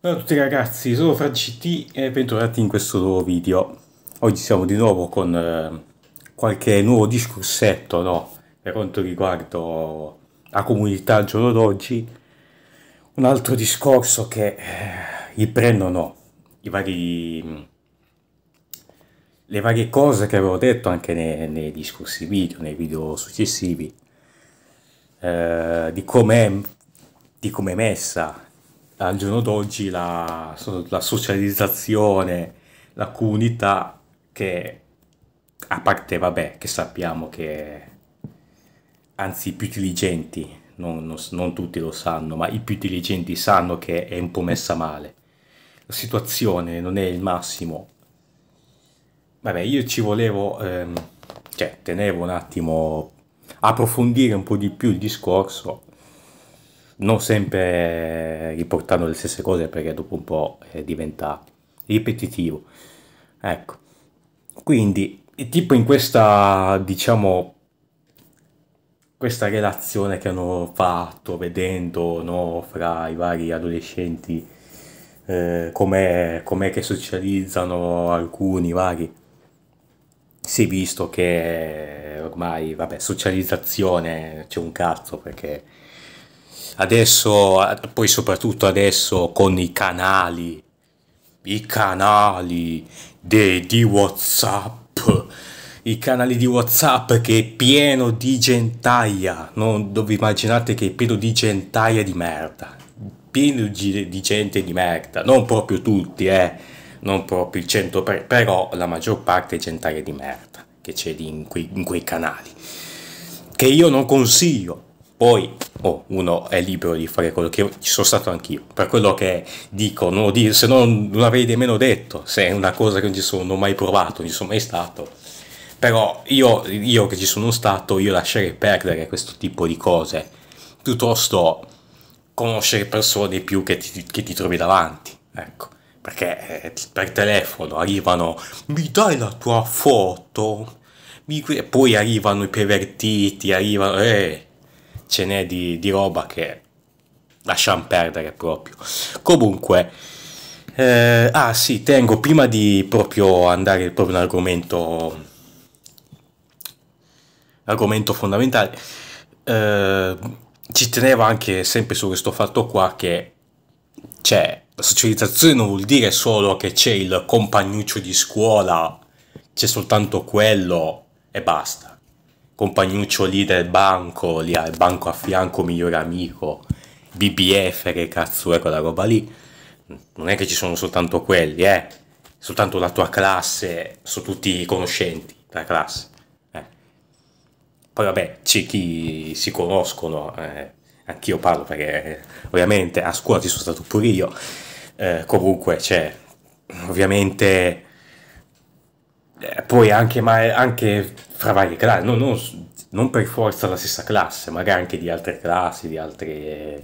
Ciao a tutti ragazzi, sono FranCT e bentornati in questo nuovo video. Oggi siamo di nuovo con eh, qualche nuovo discorsetto, no? Per quanto riguarda la comunità al giorno d'oggi. Un altro discorso che eh, riprendono i vari, le varie cose che avevo detto anche nei, nei discorsi video, nei video successivi, eh, di come è messa al giorno d'oggi la, la socializzazione, la comunità che a parte vabbè che sappiamo che anzi i più intelligenti non, non, non, tutti lo sanno ma i più intelligenti sanno che è un po' messa male. La situazione non è il massimo. Vabbè io ci volevo ehm, cioè tenevo un attimo approfondire un po' di più il discorso non sempre riportando le stesse cose perché dopo un po' eh, diventa ripetitivo. Ecco, quindi tipo in questa, diciamo, questa relazione che hanno fatto vedendo no, fra i vari adolescenti eh, com'è, com'è che socializzano alcuni vari si è visto che ormai vabbè socializzazione c'è un cazzo perché adesso, poi soprattutto adesso con i canali, i canali de, di WhatsApp, i canali di WhatsApp che è pieno di gentaia, non dove immaginate che è pieno di gentaia di merda, pieno di, di gente di merda, non proprio tutti, eh, non proprio il 100%, però la maggior parte è gentaia di merda che c'è in in quei canali, che io non consiglio, poi oh, uno è libero di fare quello che ci sono stato anch'io. Per quello che dico, non dire, se no non l'avrei nemmeno detto, se è una cosa che non ci sono mai provato, non ci sono mai stato. Però io, io che ci sono stato, io lascerei perdere questo tipo di cose, piuttosto conoscere persone più che ti, che ti trovi davanti. Ecco, perché eh, per telefono arrivano, mi dai la tua foto? Mi, poi arrivano i pervertiti, arrivano, eh, ce n'è di, di roba che lasciamo perdere proprio. Comunque, eh, ah sì, tengo prima di proprio andare proprio in argomento, argomento fondamentale, eh, ci tenevo anche sempre su questo fatto qua che c'è la socializzazione non vuol dire solo che c'è il compagnuccio di scuola, c'è soltanto quello e basta compagnuccio lì del banco, lì al banco a fianco, migliore amico, BBF, che cazzo è quella roba lì. Non è che ci sono soltanto quelli, eh. Soltanto la tua classe, sono tutti conoscenti della classe. Eh. Poi vabbè, c'è chi si conoscono, eh. anch'io parlo perché ovviamente a scuola ci sono stato pure io. Eh, comunque c'è, ovviamente eh, poi anche, ma anche fra varie classi, non, non, non, per forza la stessa classe, magari anche di altre classi, di altre...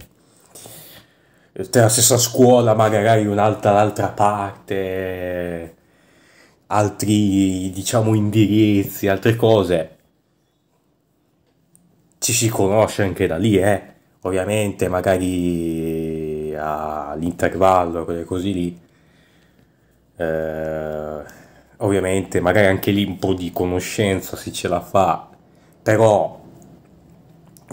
della stessa scuola, magari un'altra un'altra parte, altri, diciamo, indirizzi, altre cose. Ci si conosce anche da lì, eh. Ovviamente, magari all'intervallo, quelle così lì. Eh, ovviamente magari anche lì un po' di conoscenza si ce la fa, però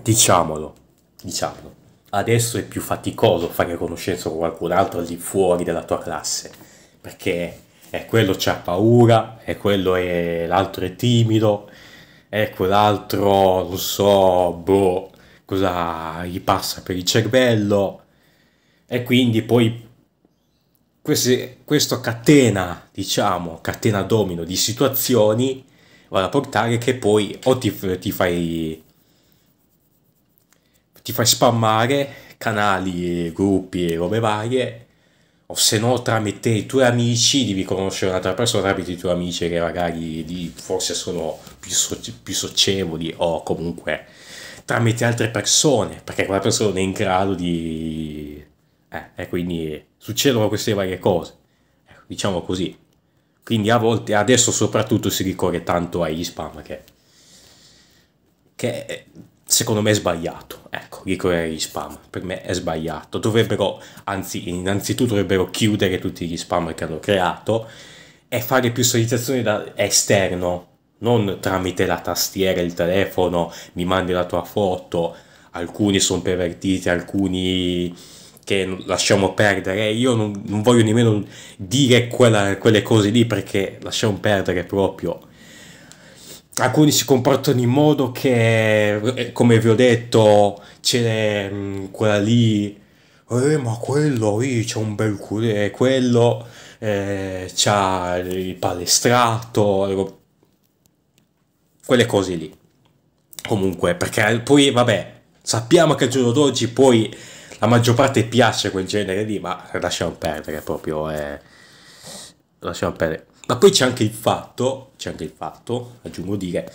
diciamolo, diciamolo, adesso è più faticoso fare conoscenza con qualcun altro al di fuori della tua classe, perché è quello c'ha paura, è quello è l'altro è timido, è quell'altro non so, boh, cosa gli passa per il cervello e quindi poi questo catena, diciamo, catena domino di situazioni va a portare che poi o ti, ti fai ti fai spammare canali, gruppi e robe varie o se no tramite i tuoi amici devi conoscere un'altra persona tramite i tuoi amici che magari di, forse sono più, so, più socievoli o comunque tramite altre persone perché quella persona è in grado di eh, e quindi succedono queste varie cose, ecco, diciamo così. Quindi a volte, adesso soprattutto si ricorre tanto agli spam che, che secondo me è sbagliato. Ecco. ecco, ricorrere agli spam, per me è sbagliato. Dovrebbero, anzi, innanzitutto dovrebbero chiudere tutti gli spam che hanno creato e fare più sollecitazioni da esterno, non tramite la tastiera, il telefono, mi mandi la tua foto, alcuni sono pervertiti, alcuni che lasciamo perdere. Io non, non voglio nemmeno dire quella, quelle cose lì perché lasciamo perdere proprio. Alcuni si comportano in modo che, eh, come vi ho detto, c'è mm, quella lì, eh, ma quello lì c'è un bel culo, quello eh, c'ha il palestrato, quelle cose lì. Comunque, perché poi, vabbè, sappiamo che al giorno d'oggi poi la maggior parte piace quel genere lì, ma lasciamo perdere proprio, eh, lasciamo perdere. Ma poi c'è anche il fatto, c'è anche il fatto, aggiungo dire,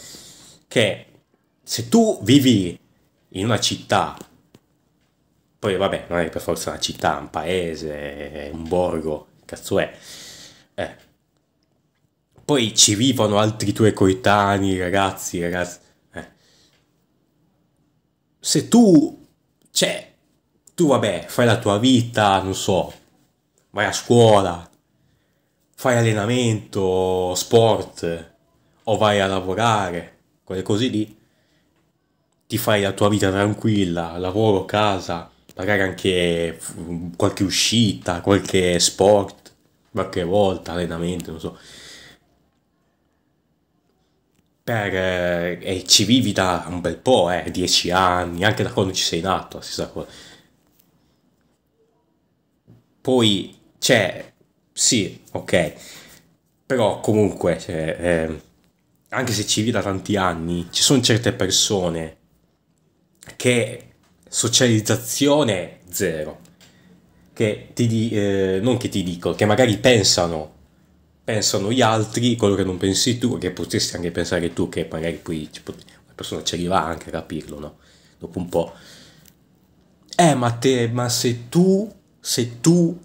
che se tu vivi in una città, poi vabbè, non è per forza una città, un paese, un borgo, cazzo è, eh, poi ci vivono altri tuoi coetanei, ragazzi, ragazzi, eh. se tu, cioè, tu vabbè, fai la tua vita, non so, vai a scuola, fai allenamento, sport, o vai a lavorare, quelle cose lì, ti fai la tua vita tranquilla, lavoro, casa, magari anche qualche uscita, qualche sport, qualche volta, allenamento, non so. Per, eh, e ci vivi da un bel po', eh, dieci anni, anche da quando ci sei nato, la stessa cosa poi c'è, sì, ok, però comunque, cioè, eh, anche se ci vivi da tanti anni, ci sono certe persone che socializzazione zero, che ti, eh, non che ti dico, che magari pensano, pensano gli altri quello che non pensi tu, che potresti anche pensare tu, che magari poi una persona ci arriva anche a capirlo, no? Dopo un po'. Eh, ma te, ma se tu se tu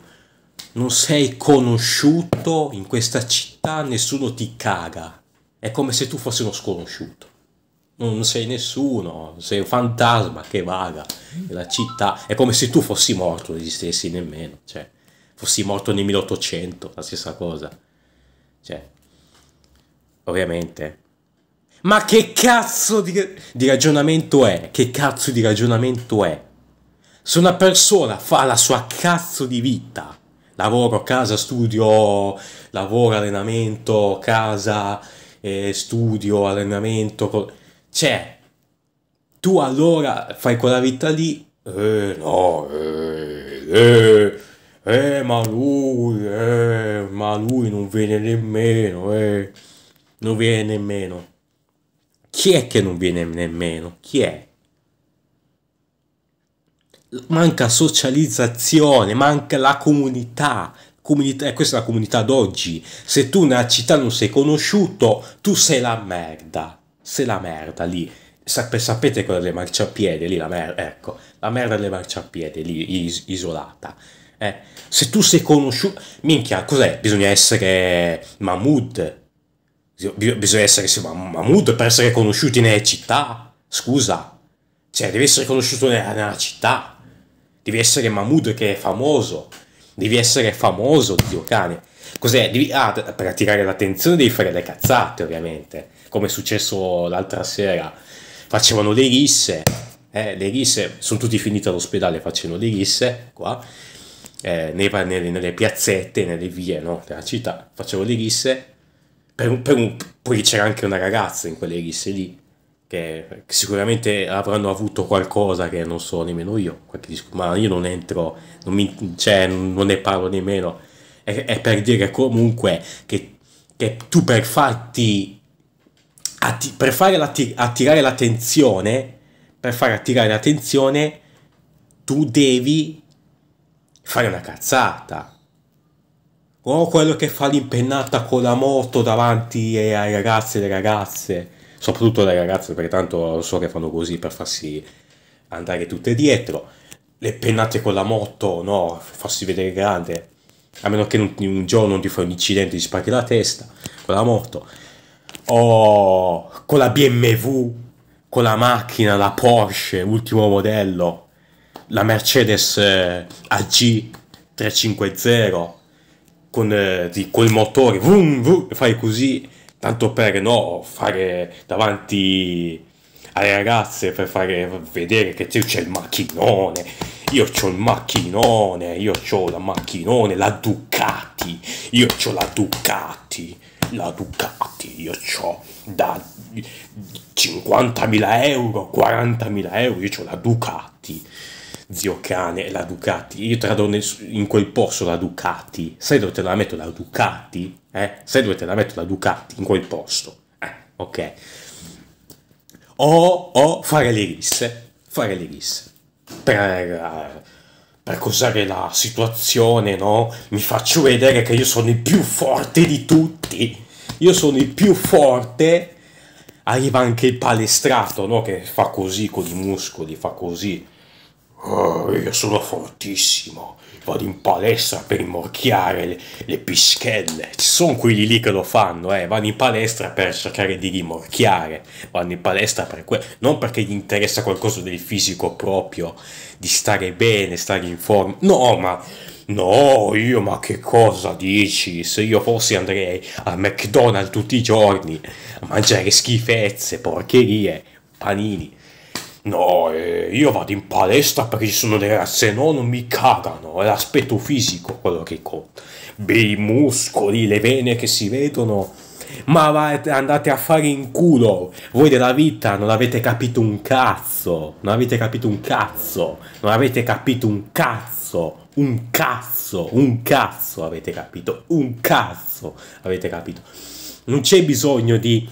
non sei conosciuto in questa città, nessuno ti caga. È come se tu fossi uno sconosciuto. Non sei nessuno, sei un fantasma che vaga nella città. È come se tu fossi morto, non esistessi nemmeno. Cioè, fossi morto nel 1800, la stessa cosa. Cioè, ovviamente. Ma che cazzo di, di ragionamento è? Che cazzo di ragionamento è? Se una persona fa la sua cazzo di vita, lavoro, casa, studio, lavoro, allenamento, casa, eh, studio, allenamento, cioè, tu allora fai quella vita lì, eh no, eh, eh, eh ma lui, eh, ma lui non viene nemmeno, eh, non viene nemmeno. Chi è che non viene nemmeno? Chi è? Manca socializzazione, manca la comunità. comunità e questa è la comunità d'oggi. Se tu nella città non sei conosciuto, tu sei la merda. Sei la merda lì. Sap- sapete quella delle marciapiede lì, la merda, ecco, la merda delle marciapiede lì, is- isolata. Eh? Se tu sei conosciuto, minchia, cos'è? Bisogna essere Mahmood. Bisogna essere Mahmood per essere conosciuti nelle città. Scusa, cioè, devi essere conosciuto nella, nella città. Devi essere Mahmood che è famoso. Devi essere famoso, Dio cane. Cos'è? Devi, ah, per attirare l'attenzione devi fare le cazzate, ovviamente. Come è successo l'altra sera. Facevano le risse. Eh, le risse, sono tutti finiti all'ospedale, facevano le risse, qua. Eh, nelle, nelle, piazzette, nelle vie no, della città. Facevano le risse. Per, per un, poi c'era anche una ragazza in quelle risse lì che sicuramente avranno avuto qualcosa che non so nemmeno io, ma io non entro, non, mi, cioè, non ne parlo nemmeno. È, è per dire comunque che, che tu per farti, atti, per fare l'atti, attirare l'attenzione, per fare attirare l'attenzione, tu devi fare una cazzata. O quello che fa l'impennata con la moto davanti ai ragazzi e alle ragazze soprattutto le ragazze, perché tanto so che fanno così per farsi andare tutte dietro. Le pennate con la moto, no, farsi vedere grande, a meno che un, un giorno non ti fai un incidente, ti spacchi la testa con la moto. O con la BMW, con la macchina, la Porsche, ultimo modello, la Mercedes eh, AG 350 con eh, di, quel motore, vum, vum, fai così, tanto per no, fare davanti alle ragazze per fare vedere che c'è il macchinone. Io ho il macchinone, io ho la macchinone, la Ducati, io ho la Ducati, la Ducati, io ho da 50.000 euro, 40.000 euro, io ho la Ducati zio cane, la Ducati. Io do in quel posto la Ducati. Sai dove te la metto la Ducati? Eh? Sai dove te la metto la Ducati? In quel posto. Eh, ok. O, o fare le risse. Fare le risse. Per, per causare la situazione, no? Mi faccio vedere che io sono il più forte di tutti. Io sono il più forte. Arriva anche il palestrato, no? Che fa così con i muscoli, fa così Oh, io sono fortissimo, vado in palestra per rimorchiare le, le, pischelle. Ci sono quelli lì che lo fanno, eh, vanno in palestra per cercare di rimorchiare, vanno in palestra per quello, non perché gli interessa qualcosa del fisico proprio, di stare bene, stare in forma. No, ma no, io ma che cosa dici? Se io fossi andrei al McDonald's tutti i giorni a mangiare schifezze, porcherie, panini. No, eh, io vado in palestra perché ci sono delle ragazze, no, non mi cagano, è l'aspetto fisico quello che conta. Bei muscoli, le vene che si vedono. Ma andate a fare in culo. Voi della vita non avete capito un cazzo. Non avete capito un cazzo. Non avete capito un cazzo. Un cazzo. Un cazzo avete capito. Un cazzo avete capito. Non c'è bisogno di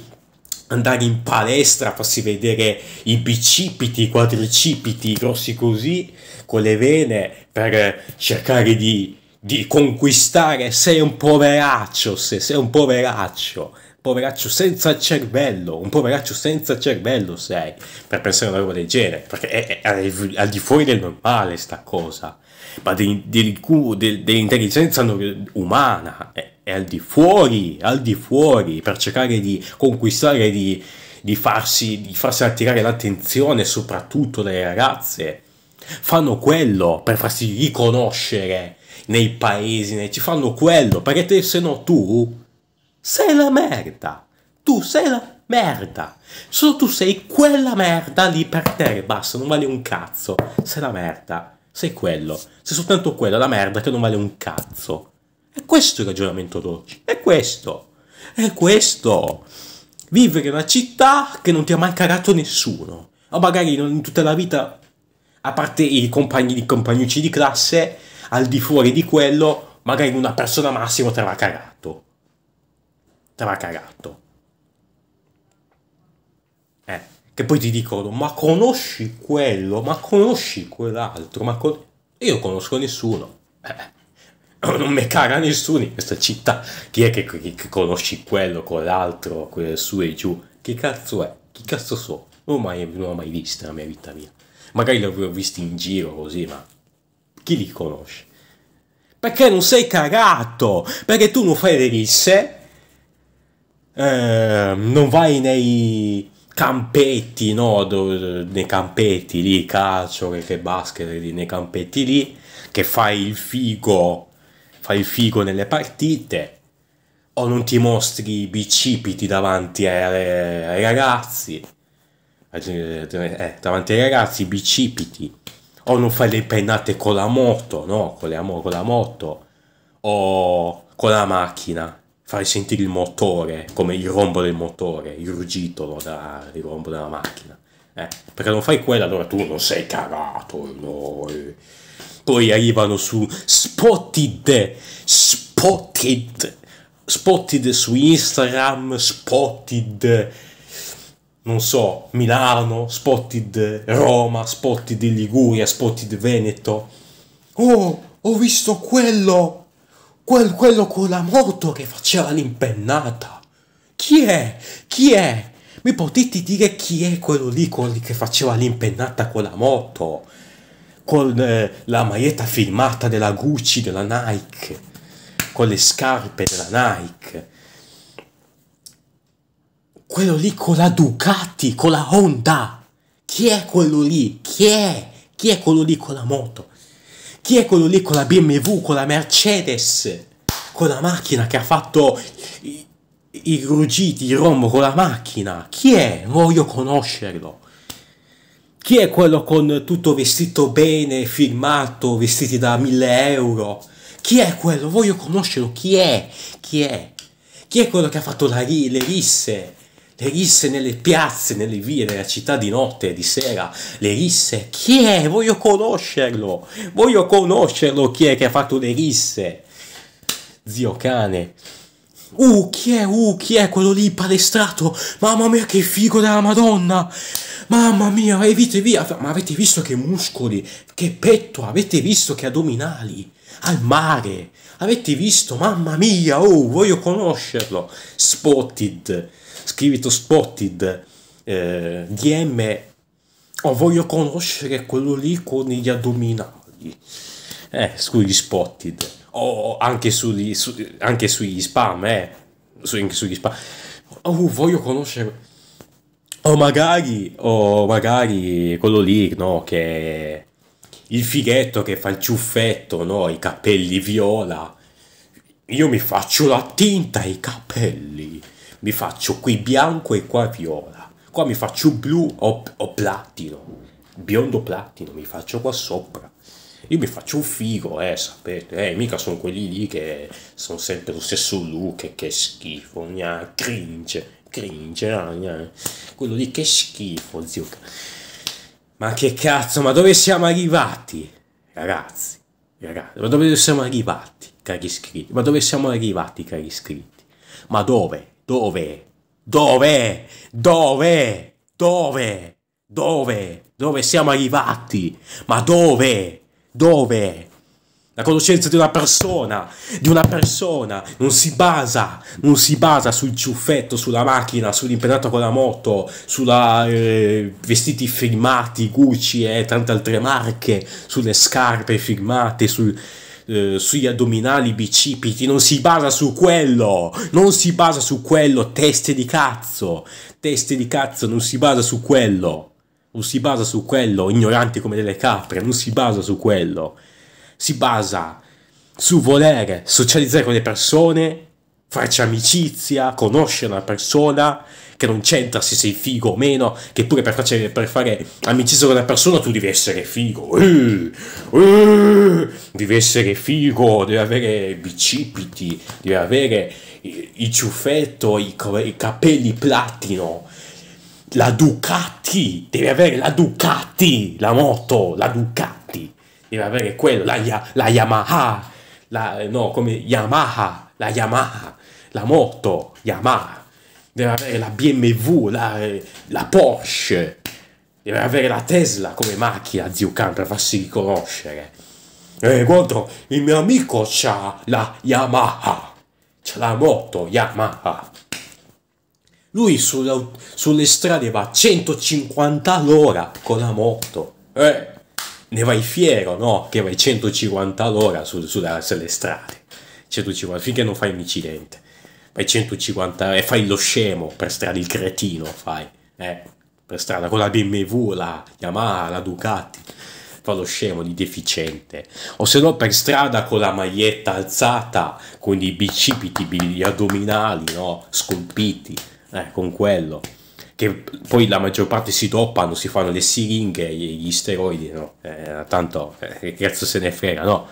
andare in palestra, farsi vedere i bicipiti, i quadricipiti grossi così, con le vene, per cercare di, di conquistare. Sei un poveraccio, se sei un poveraccio, poveraccio senza cervello, un poveraccio senza cervello sei, per pensare a una roba del genere, perché è, è, è al di fuori del normale sta cosa, ma dell'intelligenza umana, è, è al di fuori, al di fuori, per cercare di conquistare, di, di, farsi, di farsi attirare l'attenzione soprattutto delle ragazze. Fanno quello per farsi riconoscere nei paesi, ci fanno quello, perché te, se no tu sei la merda. Tu sei la merda. Solo tu sei quella merda lì per te, basta, non vale un cazzo. Sei la merda. Sei quello. Sei soltanto quella, la merda che non vale un cazzo. È questo il ragionamento d'oggi. È questo. È questo. Vivere in una città che non ti ha mai cagato nessuno. O magari in tutta la vita, a parte i compagni di compagnucci di classe, al di fuori di quello, magari una persona massimo te l'ha cagato. Te l'ha cagato. Eh, che poi ti dicono, ma conosci quello, ma conosci quell'altro, ma con... io conosco nessuno. Eh non mi caga nessuno in questa città. Chi è che, che, che conosci quello con l'altro, quello su e giù? Che cazzo è? Chi cazzo so? Non mai, non l'ho mai visto nella mia vita mia. Magari ho visti in giro così, ma chi li conosce? Perché non sei cagato? Perché tu non fai le risse? Eh, non vai nei campetti, no? nei campetti lì, calcio, che basket, nei campetti lì, che fai il figo fai il figo nelle partite o non ti mostri bicipiti davanti ai, ai ragazzi, eh, davanti ai ragazzi bicipiti, o non fai le pennate con la moto, no? Con, le, con la moto, o con la macchina, fai sentire il motore, come il rombo del motore, il ruggito da, il rombo della macchina. Eh, perché non fai quello, allora tu non sei cagato, no? Eh poi arrivano su Spotted, Spotted, Spotted su Instagram, Spotted, non so, Milano, Spotted Roma, Spotted Liguria, Spotted Veneto. Oh, ho visto quello, quel, quello con la moto che faceva l'impennata. Chi è? Chi è? Mi potete dire chi è quello lì che faceva l'impennata con la moto? con eh, la maglietta firmata della Gucci, della Nike, con le scarpe della Nike. quello lì con la Ducati, con la Honda. Chi è quello lì? Chi è? Chi è quello lì con la moto? Chi è quello lì con la BMW, con la Mercedes? Con la macchina che ha fatto i, i ruggiti, il rombo con la macchina? Chi è? Voglio conoscerlo. Chi è quello con tutto vestito bene, firmato, vestiti da mille euro? Chi è quello? Voglio conoscerlo. Chi è? Chi è? Chi è quello che ha fatto la, le risse? Le risse nelle piazze, nelle vie della città di notte, di sera. Le risse. Chi è? Voglio conoscerlo. Voglio conoscerlo. Chi è che ha fatto le risse? Zio cane. Uh, chi è? Uh, chi è quello lì palestrato? Mamma mia, che figo della Madonna! Mamma mia, avete via, ma avete visto che muscoli, che petto, avete visto che addominali? Al mare, avete visto? Mamma mia, oh, voglio conoscerlo. Spotted, scritto Spotted, eh, DM, oh, voglio conoscere quello lì con gli addominali. Eh, sugli Spotted, oh, anche, sugli, su, anche sugli spam, eh, su, anche sugli spam. Oh, voglio conoscere o magari, o magari quello lì, no, che il fighetto che fa il ciuffetto, no, i capelli viola. Io mi faccio la tinta ai capelli. Mi faccio qui bianco e qua viola. Qua mi faccio blu o, o platino. Biondo platino mi faccio qua sopra. Io mi faccio un figo, eh, sapete, eh, mica sono quelli lì che sono sempre lo stesso look, che schifo, gna, cringe cringe, no? quello lì che schifo, zio. Ma che cazzo, ma dove siamo arrivati? Ragazzi, ragazzi, ma dove siamo arrivati, cari iscritti? Ma dove siamo arrivati, cari iscritti? Ma dove? Dove? Dove? Dove? Dove? Dove? Dove siamo arrivati? Ma dove? Dove? La conoscenza di una persona, di una persona, non si basa, non si basa sul ciuffetto, sulla macchina, sull'impedato con la moto, sulla eh, vestiti firmati, Gucci e tante altre marche, sulle scarpe firmate, sul, eh, sugli addominali bicipiti, non si basa su quello, non si basa su quello, teste di cazzo, teste di cazzo, non si basa su quello, non si basa su quello, ignoranti come delle capre, non si basa su quello si basa su volere socializzare con le persone, farci amicizia, conoscere una persona, che non c'entra se sei figo o meno, che pure per, facere, per fare amicizia con una persona tu devi essere figo. Uh, uh, devi essere figo, devi avere bicipiti, devi avere il ciuffetto, i, i capelli platino. La Ducati, devi avere la Ducati, la moto, la Ducati deve avere quello, la, la Yamaha, la, no, come Yamaha, la Yamaha, la moto Yamaha, deve avere la BMW, la, la Porsche, deve avere la Tesla come macchina, zio Can, per farsi riconoscere. Eh, guarda, il mio amico c'ha la Yamaha, c'ha la moto Yamaha. Lui sulla, sulle strade va a 150 all'ora con la moto. Eh, ne vai fiero, no? Che vai 150 all'ora su, sulle strade. 150, finché non fai un incidente. Vai 150 e fai lo scemo per strada, il cretino fai, eh? Per strada con la BMW, la Yamaha, la Ducati. Fa lo scemo di deficiente. O se no per strada con la maglietta alzata, con i bicipiti, gli addominali, no? Scolpiti, eh? Con quello che poi la maggior parte si doppano, si fanno le siringhe, gli steroidi, no? Eh, tanto eh, che cazzo se ne frega, no?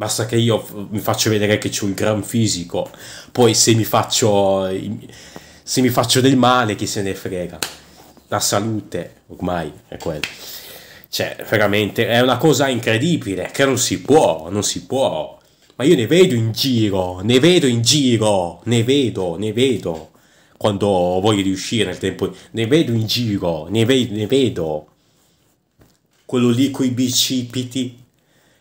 Basta che io mi faccio vedere che ho il gran fisico, poi se mi faccio, se mi faccio del male, chi se ne frega? La salute ormai è quello. Cioè, veramente è una cosa incredibile che non si può, non si può. Ma io ne vedo in giro, ne vedo in giro, ne vedo, ne vedo quando voglio riuscire nel tempo, ne vedo in giro, ne, ve- ne vedo quello lì coi bicipiti,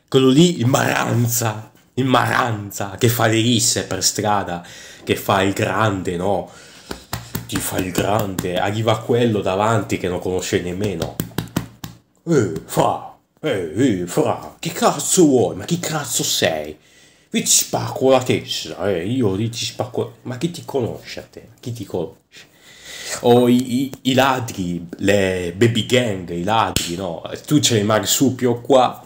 quello lì il maranza, il maranza che fa le risse per strada, che fa il grande, no? Ti fa il grande, arriva quello davanti che non conosce nemmeno. Eh, fra, eh, eh, fra, che cazzo vuoi? Ma chi cazzo sei? Io ti spacco la testa, eh, io ti spacco... Ma chi ti conosce a te? Chi ti conosce? o i, i, i ladri, le baby gang, i ladri, no? Tu c'è il marsupio qua,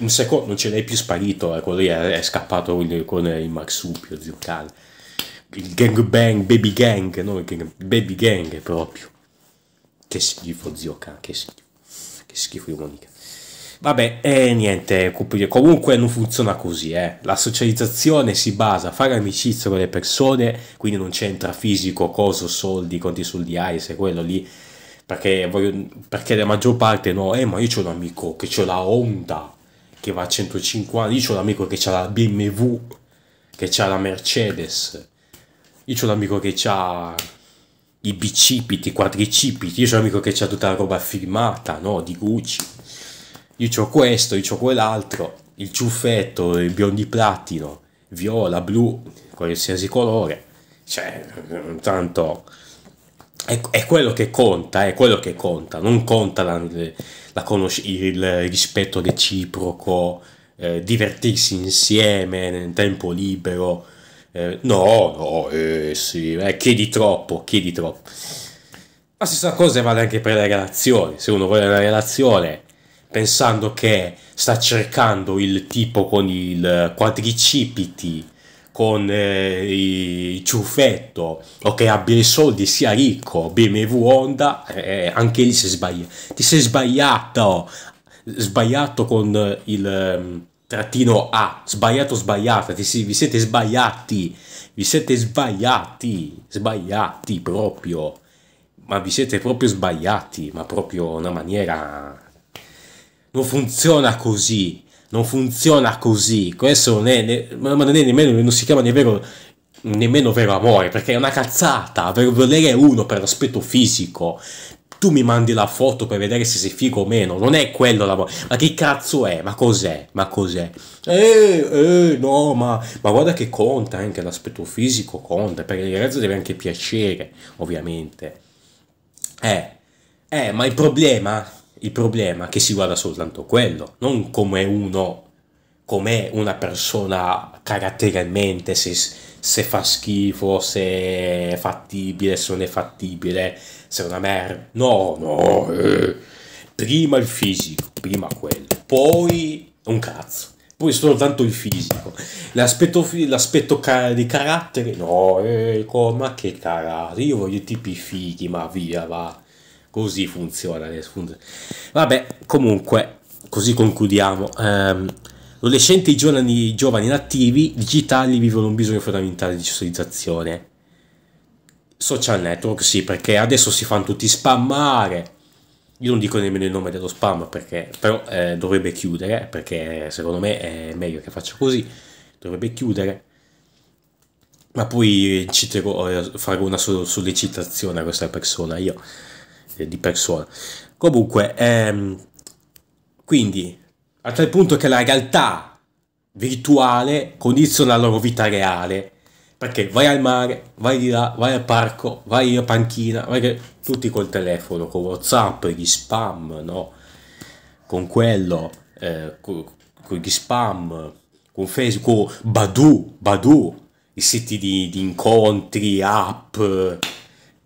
un secondo non ce l'hai più sparito, eh, quello è, è scappato con, con il marsupio, zio Cal. Il gang bang, baby gang, no? Il gang, baby gang proprio. Che schifo, zio Cal, che schifo. Che schifo di Monica. Vabbè, e niente, comunque non funziona così, eh. La socializzazione si basa a fare amicizia con le persone, quindi non c'entra fisico, coso, soldi, quanti soldi hai, se quello lì, perché, voglio, perché la maggior parte no, eh, ma io ho un amico che ha la Honda, che va a 150, io ho un amico che ha la BMW, che ha la Mercedes, io ho un amico che ha i bicipiti, i quadricipiti, io ho un amico che ha tutta la roba firmata, no, di Gucci. Io ho questo, io ho quell'altro, il ciuffetto, il biondi platino, viola, blu, qualsiasi colore, cioè, tanto è, è, quello che conta, è quello che conta, non conta la, la il rispetto reciproco, eh, divertirsi insieme nel tempo libero, eh, no, no, eh, sì, eh, chiedi troppo, chiedi troppo. La stessa cosa vale anche per le relazioni, se uno vuole una relazione pensando che sta cercando il tipo con il quadricipiti, con eh, il ciuffetto o che abbia i soldi, sia ricco, BMW Honda, eh, anche lì si sbaglia. Ti sei sbagliato, sbagliato con il um, trattino A, sbagliato, sbagliata, ti, vi siete sbagliati, vi siete sbagliati, sbagliati proprio, ma vi siete proprio sbagliati, ma proprio una maniera non funziona così, non funziona così, questo non è, ne, ma non è nemmeno, non si chiama nemmeno, nemmeno vero amore, perché è una cazzata, per volere uno per l'aspetto fisico, tu mi mandi la foto per vedere se sei figo o meno, non è quello l'amore, ma che cazzo è, ma cos'è, ma cos'è? Eh, eh, no, ma, ma guarda che conta anche l'aspetto fisico, conta, perché il ragazzo deve anche piacere, ovviamente. Eh, eh, ma il problema il problema è che si guarda soltanto quello, non come uno, come una persona caratterialmente, se, se fa schifo, se è fattibile, se non è fattibile, se è una merda. No, no, eh. prima il fisico, prima quello, poi un cazzo. Poi soltanto il fisico, l'aspetto, l'aspetto di carattere, no, eh, ma che carattere, io voglio tipi fighi, ma via, va Così funziona. Vabbè, comunque, così concludiamo. Um, adolescenti e giovani, giovani inattivi digitali vivono un bisogno fondamentale di socializzazione. Social network, sì, perché adesso si fanno tutti spammare. Io non dico nemmeno il nome dello spam, perché però eh, dovrebbe chiudere, perché secondo me è meglio che faccia così. Dovrebbe chiudere. Ma poi citerò, eh, farò una sollecitazione a questa persona io di persona. Comunque, ehm, quindi, a tal punto che la realtà virtuale condiziona la loro vita reale. Perché vai al mare, vai di là, vai al parco, vai a panchina, vai che, tutti col telefono, con Whatsapp, gli spam, no? Con quello, eh, con, con gli spam, con Facebook, Badu, Badu, i siti di, di incontri, app,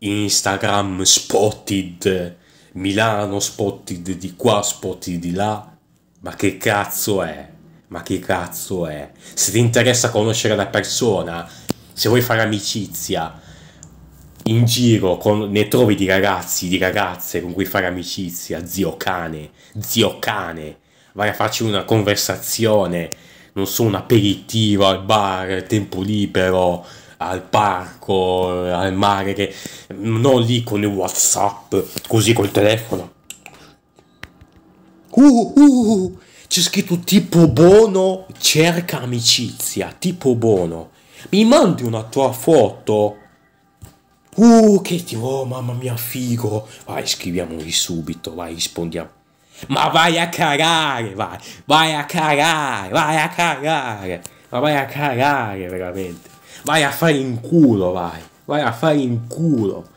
Instagram spotted, Milano spotted di qua, spotted di là. Ma che cazzo è? Ma che cazzo è? Se ti interessa conoscere la persona, se vuoi fare amicizia, in giro con, ne trovi di ragazzi, di ragazze con cui fare amicizia, zio cane, zio cane, vai a farci una conversazione, non so, un aperitivo al bar, tempo libero, al parco, al mare, che non lì con il whatsapp, così col telefono. Uh, uh, c'è scritto tipo buono, cerca amicizia, tipo buono. Mi mandi una tua foto? Uh, che ti... Oh, mamma mia, figo. Vai, scriviamoli subito, vai, rispondiamo. Ma vai a cagare, vai, vai a cagare, vai a cagare, ma vai a cagare veramente. Vai a fare in culo, vai. Vai a fare in culo.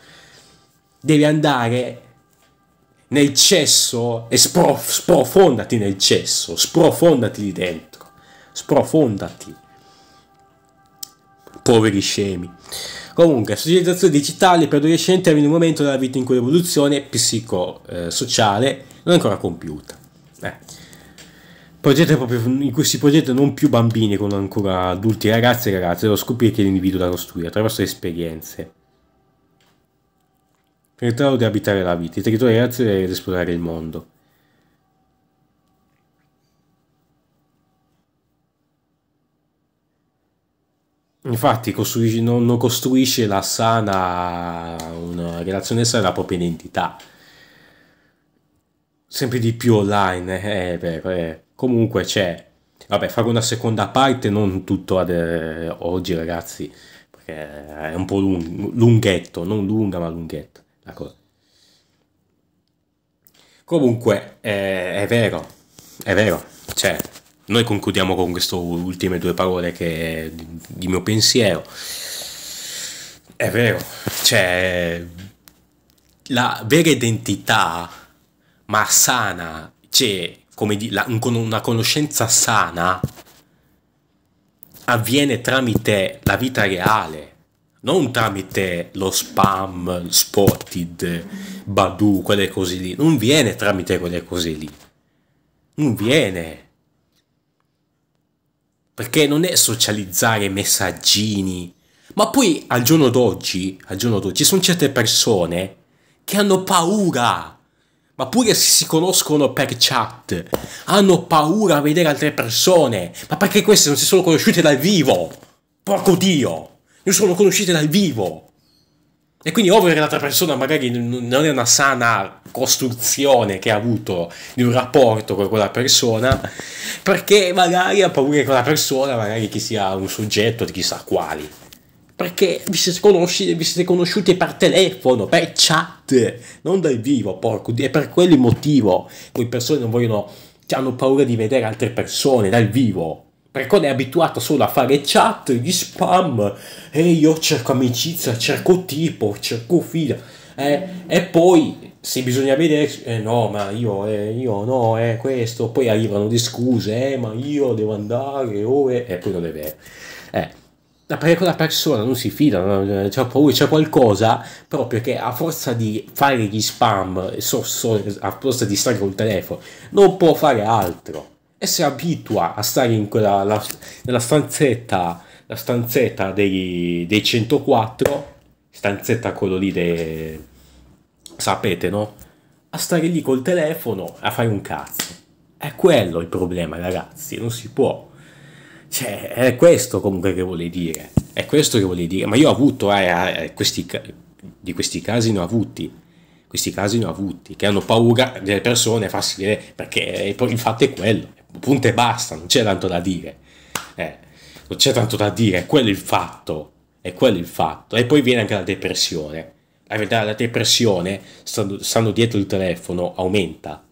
Devi andare nel cesso e sprof- sprofondati nel cesso. Sprofondati lì dentro. Sprofondati. poveri scemi. Comunque, socializzazione digitale per adolescenti arriva in un momento della vita in cui l'evoluzione psicosociale non è ancora compiuta. Progetto in cui si progettano non più bambini con ancora adulti ragazzi e ragazze, devo scoprire che l'individuo da costruire attraverso le esperienze. Tentando di abitare la vita, i territori ragazzi ed esplorare il mondo. Infatti costruisce, non, non, costruisce la sana, una relazione sana la propria identità. Sempre di più online, eh, è vero, eh. Comunque c'è. Vabbè, fare una seconda parte, non tutto ad, eh, oggi ragazzi, perché è un po' lung, lunghetto, non lunga ma lunghetto. Comunque, è vero, è vero, c'è noi concludiamo con queste ultime due parole che, di, di mio pensiero. È vero, cioè la vera identità, ma sana, cioè come di, la, una conoscenza sana, avviene tramite la vita reale, non tramite lo spam, spotted, Badu, quelle cose lì. Non viene tramite quelle cose lì. Non viene perché non è socializzare messaggini, ma poi al giorno d'oggi, al giorno d'oggi, ci sono certe persone che hanno paura, ma pure se si conoscono per chat, hanno paura a vedere altre persone, ma perché queste non si sono conosciute dal vivo? Porco Dio, non sono conosciute dal vivo. E quindi ovvio che l'altra persona magari non è una sana costruzione che ha avuto di un rapporto con quella persona, perché magari ha paura che quella persona, magari che sia un soggetto di chissà quali. Perché vi siete, conosci, vi siete conosciuti per telefono, per chat, non dal vivo, porco. E per quel motivo quelle persone non vogliono, hanno paura di vedere altre persone dal vivo perché è abituato solo a fare chat, gli spam, e io cerco amicizia, cerco tipo, cerco fila, eh, e poi se bisogna vedere, eh no, ma io, eh, io no, è eh, questo, poi arrivano le scuse, eh, ma io devo andare, oh, e poi non è vero. Eh, perché quella persona non si fida, no? c'è paura, c'è qualcosa proprio che a forza di fare gli spam, so, so, a forza di stare col telefono, non può fare altro e si abitua a stare in quella, la, nella stanzetta, la stanzetta dei, dei 104, stanzetta quello lì dei, sapete no? A stare lì col telefono a fare un cazzo. È quello il problema ragazzi, non si può. Cioè, è questo comunque che vuole dire. È questo che vuole dire. Ma io ho avuto, eh, eh questi, di questi casi ne ho avuti questi casi ne ho avuti, che hanno paura delle persone farsi vedere, perché il fatto è quello, punto e basta, non c'è tanto da dire. Eh, non c'è tanto da dire, è quello il fatto. È quello il fatto. E poi viene anche la depressione. La la depressione, stando, stando dietro il telefono, aumenta.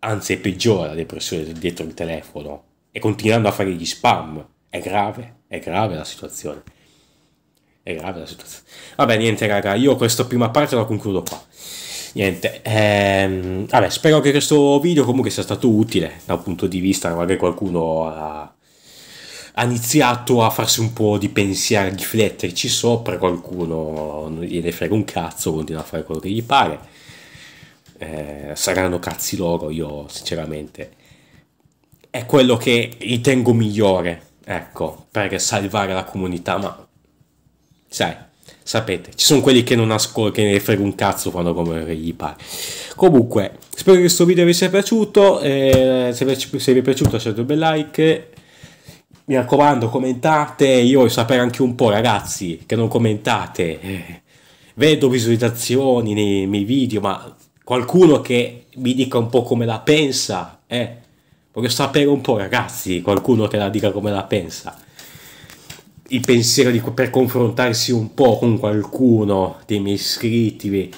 Anzi, è peggiore la depressione dietro il telefono. E continuando a fare gli spam. È grave, è grave la situazione. È grave la situazione. Vabbè, niente, raga, io questa prima parte la concludo qua niente ehm, vabbè spero che questo video comunque sia stato utile da un punto di vista magari qualcuno ha, ha iniziato a farsi un po' di pensiero a rifletterci sopra qualcuno non gliene frega un cazzo continua a fare quello che gli pare eh, saranno cazzi loro io sinceramente è quello che ritengo migliore ecco per salvare la comunità ma sai sapete, ci sono quelli che non ascoltano, che ne frega un cazzo quando come gli pare. Comunque, spero che questo video vi sia piaciuto, eh, se, vi, è piaciuto lasciate un bel like, mi raccomando commentate, io voglio sapere anche un po' ragazzi che non commentate, eh, vedo visualizzazioni nei miei video, ma qualcuno che mi dica un po' come la pensa, eh, voglio sapere un po' ragazzi, qualcuno che la dica come la pensa il pensiero di, per confrontarsi un po' con qualcuno dei miei iscritti,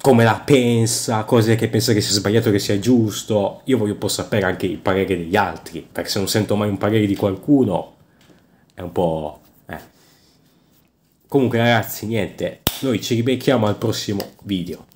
come la pensa, cose che pensa che sia sbagliato, che sia giusto. Io voglio un po' sapere anche il parere degli altri, perché se non sento mai un parere di qualcuno è un po'... Eh. Comunque ragazzi, niente, noi ci ribecchiamo al prossimo video.